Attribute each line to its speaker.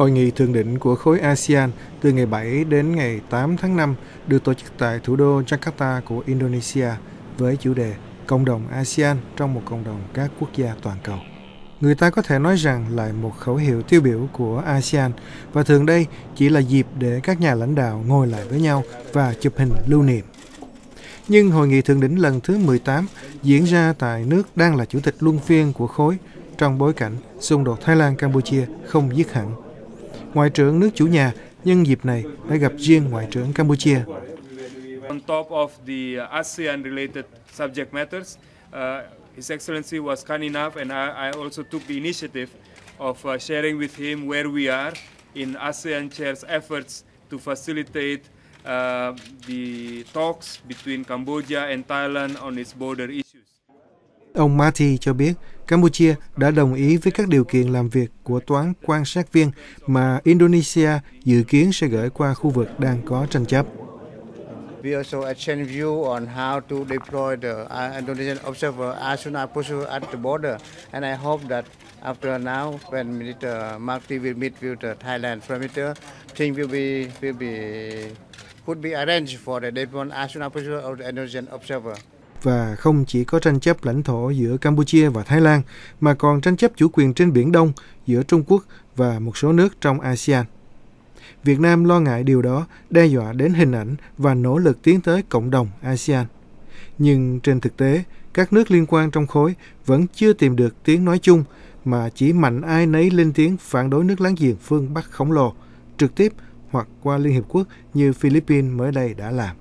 Speaker 1: Hội nghị thượng đỉnh của khối ASEAN từ ngày 7 đến ngày 8 tháng 5 được tổ chức tại thủ đô Jakarta của Indonesia với chủ đề Cộng đồng ASEAN trong một cộng đồng các quốc gia toàn cầu. Người ta có thể nói rằng là một khẩu hiệu tiêu biểu của ASEAN và thường đây chỉ là dịp để các nhà lãnh đạo ngồi lại với nhau và chụp hình lưu niệm. Nhưng hội nghị thượng đỉnh lần thứ 18 diễn ra tại nước đang là chủ tịch luân phiên của khối trong bối cảnh xung đột Thái Lan-Campuchia không dứt hẳn. Ngoại trưởng nước chủ nhà nhân dịp này đã gặp riêng Ngoại trưởng Campuchia.
Speaker 2: On top of the ASEAN-related subject matters, uh, His Excellency was kind enough and I, I also took the initiative of uh, sharing with him where we are in ASEAN Chair's efforts to facilitate uh, the talks between Cambodia and Thailand on its border issues.
Speaker 1: Ông Marty cho biết Campuchia đã đồng ý với các điều kiện làm việc của toán quan sát viên mà Indonesia dự kiến sẽ gửi qua khu vực đang có tranh chấp.
Speaker 3: We also exchange view on how to deploy the uh, Indonesian observer as soon as possible at the border. And I hope that after now, when Minister Marty will meet with the Thailand Premier, things will be will be could be arranged for the deployment as soon as possible of the Indonesian observer
Speaker 1: và không chỉ có tranh chấp lãnh thổ giữa Campuchia và Thái Lan, mà còn tranh chấp chủ quyền trên Biển Đông giữa Trung Quốc và một số nước trong ASEAN. Việt Nam lo ngại điều đó đe dọa đến hình ảnh và nỗ lực tiến tới cộng đồng ASEAN. Nhưng trên thực tế, các nước liên quan trong khối vẫn chưa tìm được tiếng nói chung mà chỉ mạnh ai nấy lên tiếng phản đối nước láng giềng phương Bắc khổng lồ, trực tiếp hoặc qua Liên Hiệp Quốc như Philippines mới đây đã làm.